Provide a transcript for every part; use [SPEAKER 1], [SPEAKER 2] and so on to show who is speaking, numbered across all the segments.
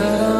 [SPEAKER 1] that I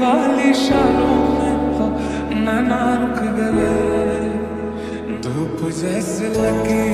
[SPEAKER 1] वाली शालों में नैना रुक गए। धूप जैसे लगी